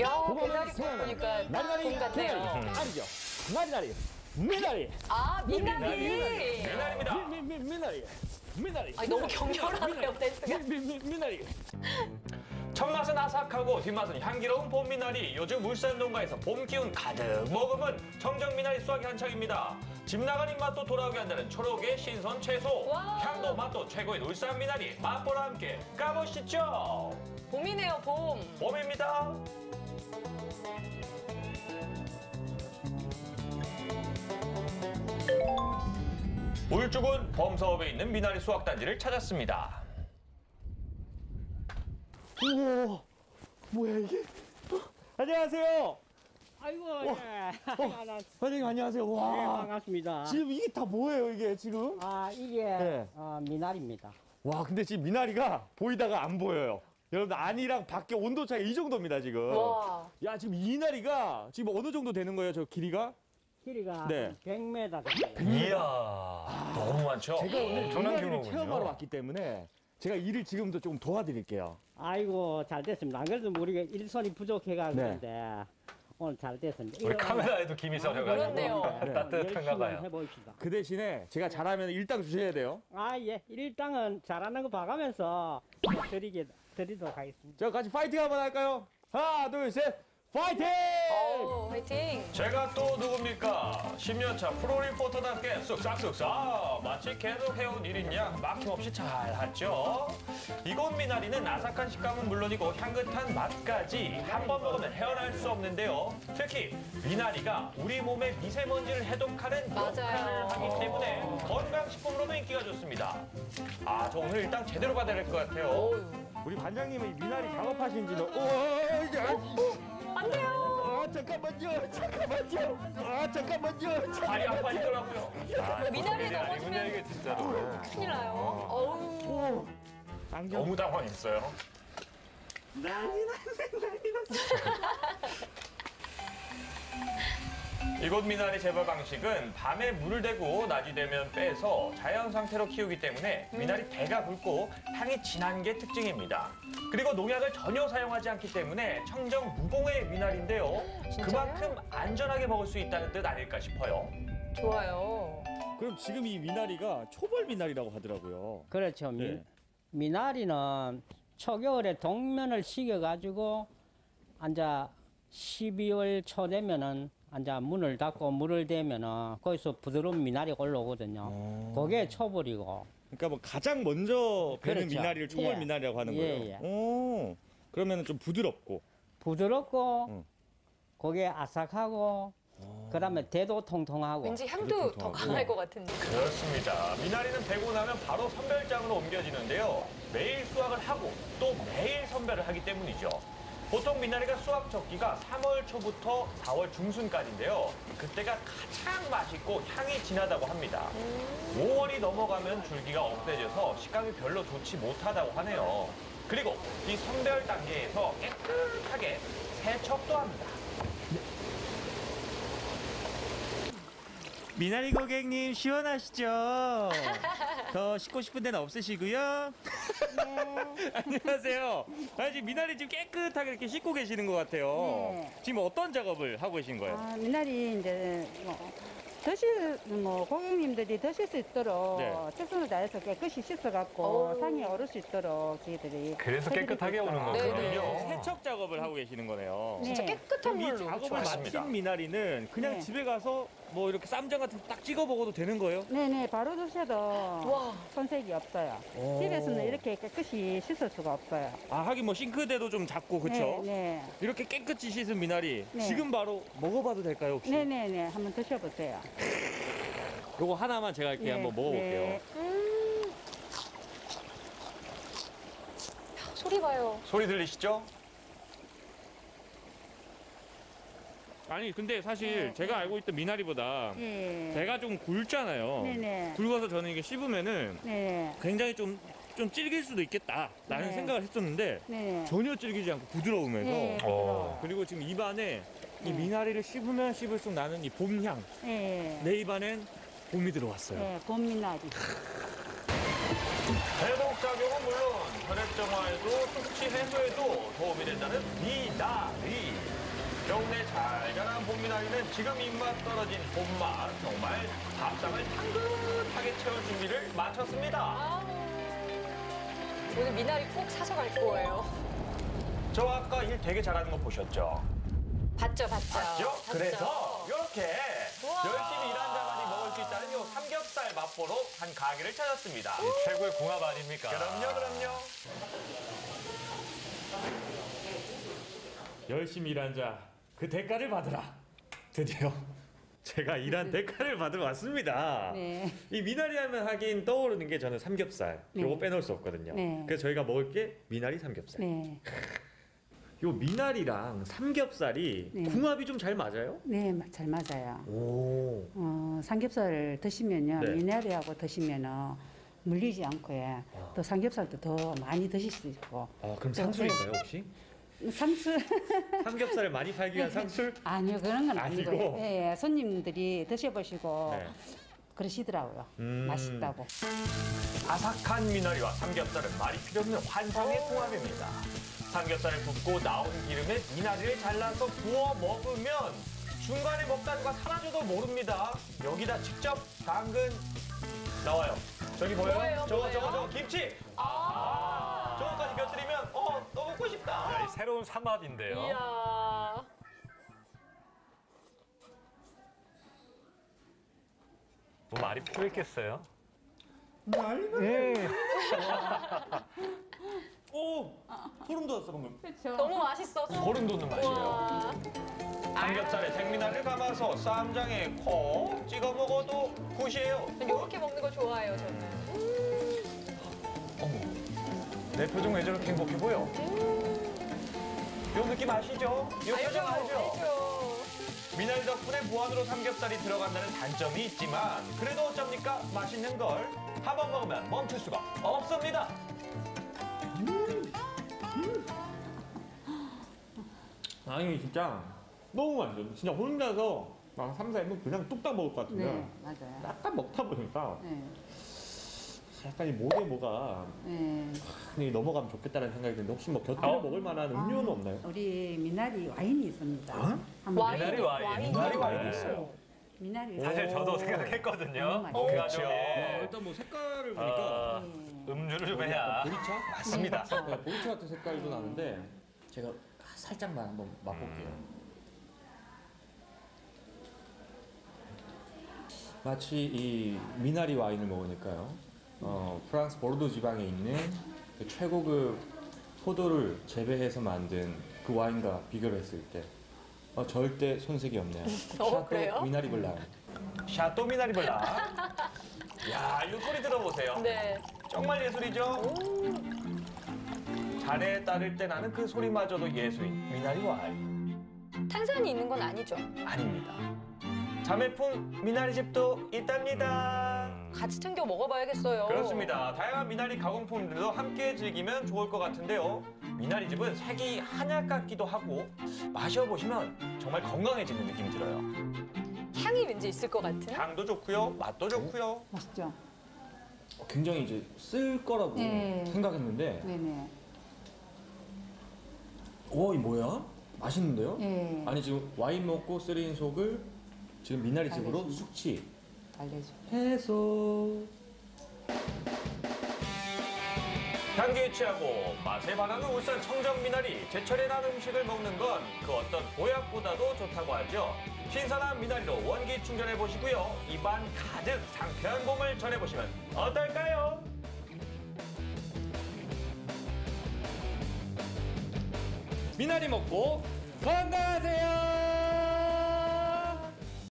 야, 그거는 배달이. 보니까 나리나리 공 같네요. 아니죠 나리나리 미나리 아, 미나리. 미나리입니다. 미, 미, 미, 미나리 미나리 아니, 너무 격렬하네요, 댄스가. 미, 미, 미, 미나리 첫맛은 아삭하고 뒷맛은 향기로운 봄 미나리. 요즘 울산 농가에서 봄 기운 가득 머금은 청정 미나리 수확이 한창입니다. 집 나간 입맛도 돌아오게 한다는 초록의 신선 채소. wow. 향도 맛도 최고인 울산 미나리. 맛보러 함께 가보시죠. 봄이네요, 봄. 봄입니다. 울주군 범서읍에 있는 미나리 수확단지를 찾았습니다. 우와 뭐야 이게 어, 안녕하세요 아이고, 어, 예. 아, 선생님 안녕하세요 네, 와 반갑습니다. 지금 이게 다 뭐예요 이게 지금 아, 이게 네. 어, 미나리입니다. 와 근데 지금 미나리가 보이다가 안 보여요 여러분 안이랑 밖에 온도 차이 이 정도입니다 지금 와. 야 지금 이 미나리가 지금 어느 정도 되는 거예요 저 길이가 길이가 네. 100m 됩니다. 이야, 너무 많죠? 제가 오늘 규모군요. 체험하러 왔기 때문에 제가 일을 지금부터 좀 도와드릴게요 아이고, 잘 됐습니다. 안 그래도 우리가 일손이 부족해가 네. 그런데 오늘 잘 됐습니다. 우리 카메라에도 김이 서려가지고 그렇네요. 네. 따뜻한가 봐요. 해봅시다. 그 대신에 제가 잘하면 일당 주셔야 돼요 아, 예. 일당은 잘하는 거 봐가면서 드리게, 드리도록 하겠습니다. 자 같이 파이팅 한번 할까요? 하나 둘셋 파이팅! 오, 화이팅. 제가 또 누굽니까? 10년차 프로 리포터답게 쓱싹쓱싹 마치 계속 해온 일인 양 막힘없이 잘 하죠. 이곳 미나리는 아삭한 식감은 물론이고 향긋한 맛까지 한 번 먹으면 헤어날 수 없는데요. 특히 미나리가 우리 몸의 미세먼지를 해독하는 역할을. 하기 때문에 건강식품으로도 인기가 좋습니다. 아, 저 오늘 일단 제대로 받아야 될 것 같아요. 어우. 우리 반장님이 미나리 작업하신 지는 오 이게 안 돼요. 아 잠깐만요 잠깐만요 아 잠깐만요 다리 아파지더라고요. 아, 아니군요, 넘어지면- 이게 진짜로. 큰일 나요. 어우. 안경 너무 당황했어요. 이곳 미나리 재배 방식은 밤에 물을 대고 낮이 되면 빼서 자연 상태로 키우기 때문에 미나리 배가 굵고 향이 진한 게 특징입니다. 그리고 농약을 전혀 사용하지 않기 때문에 청정 무공의 미나리인데요. 진짜요? 그만큼 안전하게 먹을 수 있다는 뜻 아닐까 싶어요. 좋아요. 그럼 지금 이 미나리가 초벌 미나리라고 하더라고요 그렇죠. 미, 네. 미나리는 초겨울에 동면을 식여가지고 앉아 12월 초 되면은 앉아 문을 닫고 물을 대면은 거기서 부드러운 미나리가 올라오거든요. 그게 초벌이고. 그러니까 뭐 가장 먼저 베는 그렇죠. 미나리를 초벌 예. 미나리라고 하는 예, 거예요 예. 오 그러면 좀 부드럽고 부드럽고 응. 그게 아삭하고 그 다음에 대도 통통하고 왠지 향도 더. 강할 것 같은데. 그렇습니다. 미나리는 베고 나면 바로 선별장으로 옮겨지는데요. 매일 수확을 하고 또 매일 선별을 하기 때문이죠. 보통 미나리가 수확 적기가 3월 초부터 4월 중순까지인데요. 그때가 가장 맛있고 향이 진하다고 합니다. 5월이 넘어가면 줄기가 억세져서 식감이 별로 좋지 못하다고 하네요. 그리고 이 선별 단계에서 깨끗하게 세척도 합니다. 미나리 고객님 시원하시죠? 더 씻고 싶은 데는 없으시고요. 안녕하세요. 아, 지금 미나리 지금 깨끗하게 이렇게 씻고 계시는 것 같아요. 네. 지금 어떤 작업을 하고 계신 거예요? 아, 미나리 이제 뭐 드실 뭐 고객님들이 드실 수 있도록 네. 최선을 다해서 깨끗이 씻어갖고 오. 상에 오를 수 있도록 저희들이 그래서 깨끗하게 해드리고 오는 있어요. 네, 거군요. 네. 세척 작업을 하고 계시는 거네요. 네. 진짜 깨끗한 이 물로. 작업을 맞습니다. 마친 미나리는 그냥 네. 집에 가서 뭐 이렇게 쌈장 같은 거 딱 찍어 먹어도 되는 거예요? 네네 바로 드셔도 와. 손색이 없어요. 오. 집에서는 이렇게 깨끗이 씻을 수가 없어요. 아 하긴 뭐 싱크대도 좀 작고 그쵸? 네, 이렇게 깨끗이 씻은 미나리 네. 지금 바로 먹어봐도 될까요 혹시? 네, 네, 네, 한번 드셔보세요. 요거 하나만 제가 이렇게 네, 한번 먹어볼게요. 네. 소리 봐요. 소리 들리시죠? 아니 근데 사실 네, 제가 알고 있던 미나리보다 네. 배가 좀 굵잖아요. 네네. 굵어서 저는 이게 씹으면은 네, 굉장히 좀, 좀 질길 수도 있겠다라는 네. 생각을 했었는데 네. 전혀 질기지 않고 부드러우면서 네, 어. 그리고 지금 입안에 이 네. 미나리를 씹으면 씹을수록 나는 이 봄향 네. 내 입안엔 봄이 들어왔어요. 네, 봄 미나리. 해독작용은 물론 혈액 정화에도 숙취 해소에도 도움이 된다는 미나리. 겨우내 잘 자란 봄미나리는 지금 입맛 떨어진 봄맛 정말 밥상을 향긋하게 채울 준비를 마쳤습니다. 아우. 오늘 미나리 꼭 사서 갈 거예요. 저 아까 일 되게 잘하는 거 보셨죠? 봤죠, 봤죠. 맞죠? 봤죠? 그래서 이렇게 우와. 열심히 일한 자만이 먹을 수 있다는 요 삼겹살 맛보러 한 가게를 찾았습니다. 최고의 궁합 아닙니까? 그럼요, 그럼요. 열심히 일한 자 그 대가를 받으라. 드디어 제가 일한 대가를 받으러 왔습니다. 네. 이 미나리 하면 하긴 떠오르는 게 저는 삼겹살. 네. 요거 빼놓을 수 없거든요. 네. 그래서 저희가 먹을 게 미나리 삼겹살. 네. 요 미나리랑 삼겹살이 네. 궁합이 좀 잘 맞아요? 네, 마- 잘 맞아요. 오. 어, 삼겹살 드시면요, 네. 미나리하고 드시면은 물리지 않고요. 또 삼겹살도 더 많이 드실 수 있고. 아, 그럼 상술인가요, 혹시? 상술 삼겹살을 많이 팔기 위한 상술? 아니요 그런 건 아니고. 아니고? 예, 예, 손님들이 드셔보시고 네. 그러시더라고요. 음. 맛있다고. 바삭한 미나리와 삼겹살은 말이 필요 없는 환상의 궁합입니다. 삼겹살을 굽고 나온 기름에 미나리를 잘라서 부어 먹으면 중간에 먹다 누가 사라져도 모릅니다. 여기다 직접 당근 나와요. 저기 보여요? 뭐예요, 저거 뭐예요? 저거 저거 김치. 아, 새로운 삼합인데요. 이야. 뭐 말이 필요했겠어요? 오! 소름 돋았어, 방금. 너무 맛있어서. 소름 돋는 맛이에요. 와. 삼겹살에 생미나리를 감아서 쌈장에 콕 찍어 먹어도 굿이에요. 이렇게 먹는 거 좋아해요, 저는. 어머, 내 표정 왜 저렇게 행복해 보여? 요 느낌 아시죠? 요 표정 알죠? 미나리 덕분에 무한으로 삼겹살이 들어간다는 단점이 있지만 그래도 어쩝니까? 맛있는 걸 한 번 먹으면 멈출 수가 없습니다. 아니, 진짜 너무 맛있어. 진짜 혼자서 막 3, 4분 그냥 뚝딱 먹을 것 같은데. 네, 맞아요. 약간 먹다 보니까 네, 약간 이 목에 뭐가 네. 넘어가면 좋겠다는 생각이 드는데 혹시 뭐 곁들여 어? 먹을 만한 음료는 없나요? 우리 미나리 와인이 있습니다. 어? 한번 와인, 미나리 와인. 미나리 와인이 오. 있어요. 미나리 사실 저도 생각했거든요. 맛있어요. 어, 그렇죠. 예. 일단 뭐 색깔을 보니까 어, 네. 음주를 좀 해야. 보리차? 맞습니다. 네, 보리차 같은 색깔도 나는데 제가 살짝만 한번 맛볼게요. 마치 이 미나리 와인을 먹으니까요. 어, 프랑스 보르도 지방에 있는 그 최고급 포도를 재배해서 만든 그 와인과 비교를 했을 때 어, 절대 손색이 없네요. Château 그래요? 미나리 Blanc. Château 미나리 Blanc. 야, 이 소리 들어보세요. 네. 정말 예술이죠? 잔에 따를 때 나는 그 소리마저도 예술인 미나리 와인. 탄산이 있는 건 아니죠. 아닙니다. 자매품 미나리집도 있답니다. 같이 챙겨 먹어봐야겠어요. 그렇습니다. 다양한 미나리 가공품들도 함께 즐기면 좋을 것 같은데요. 미나리 집은 색이 한약 같기도 하고 마셔보시면 정말 건강해지는 느낌이 들어요. 향이 왠지 있을 것 같은. 향도 좋고요, 맛도 좋고요. 맛있죠? 어, 굉장히 이제 쓸 거라고 네. 생각했는데 네네. 오, 이 뭐야? 맛있는데요? 네. 아니 지금 와인 먹고 쓰린 속을 지금 미나리 집으로 알겠습니다. 숙취 알려줘. 해소. 향기에 취하고 맛에 반하는 울산 청정 미나리 제철에 난 음식을 먹는 건 그 어떤 보약보다도 좋다고 하죠. 신선한 미나리로 원기 충전해 보시고요. 입안 가득 상쾌한 봄을 전해 보시면 어떨까요? 미나리 먹고 건강하세요.